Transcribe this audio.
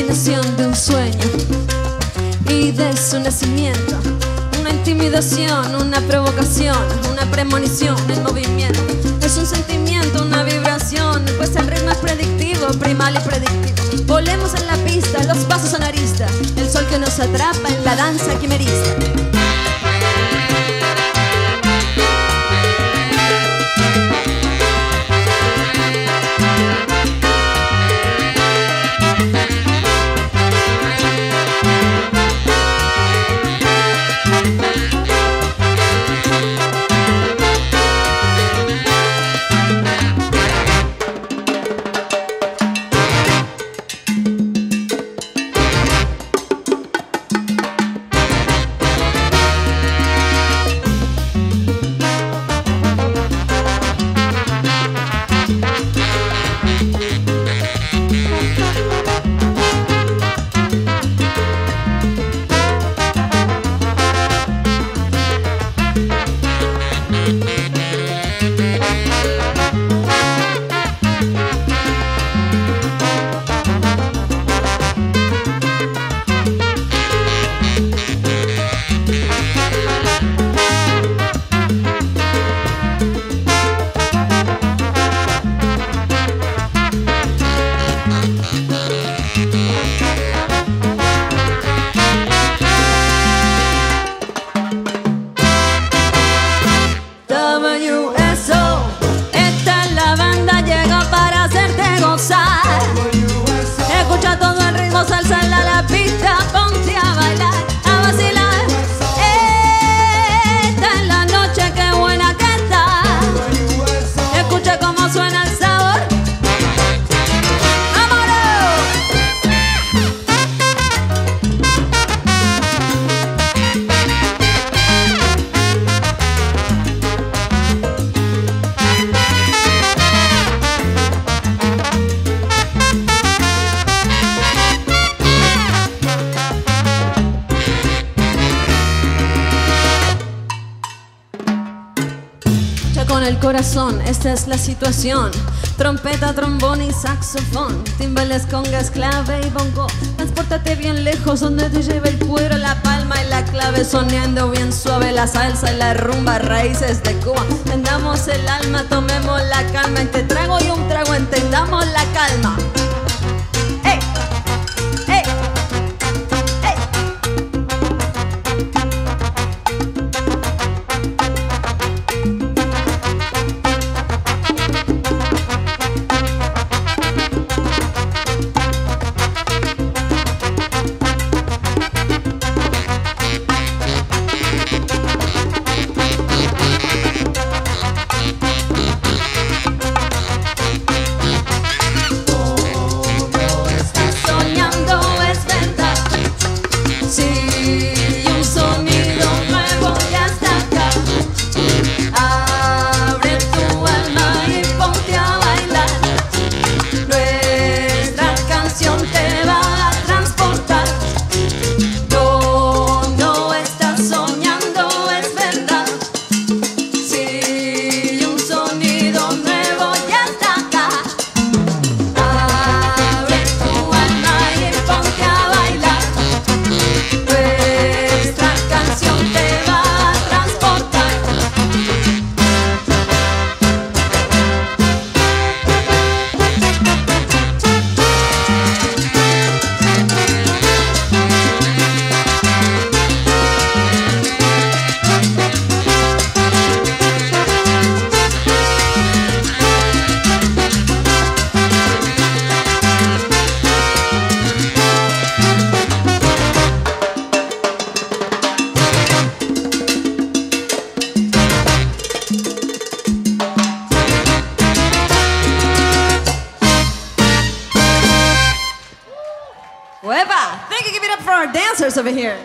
ilusión de un sueño y de su nacimiento. Una intimidación, una provocación, una premonición, el movimiento. Es un sentimiento, una vibración, pues el ritmo es predictivo, primal y predictivo. Volemos en la pista, los pasos son aristas, el sol que nos atrapa en la danza quimerista. Con el corazón, esta es la situación. Trompeta, trombón y saxofón, timbales, congas, clave y bongo. Transpórtate bien lejos donde te lleve el cuero, la palma y la clave, soñando bien suave la salsa y la rumba, raíces de Cuba. Tendamos el alma, tomemos la calma, entre trago y un trago, entendamos la calma. Hueva! Thank you. Give it up for our dancers over here.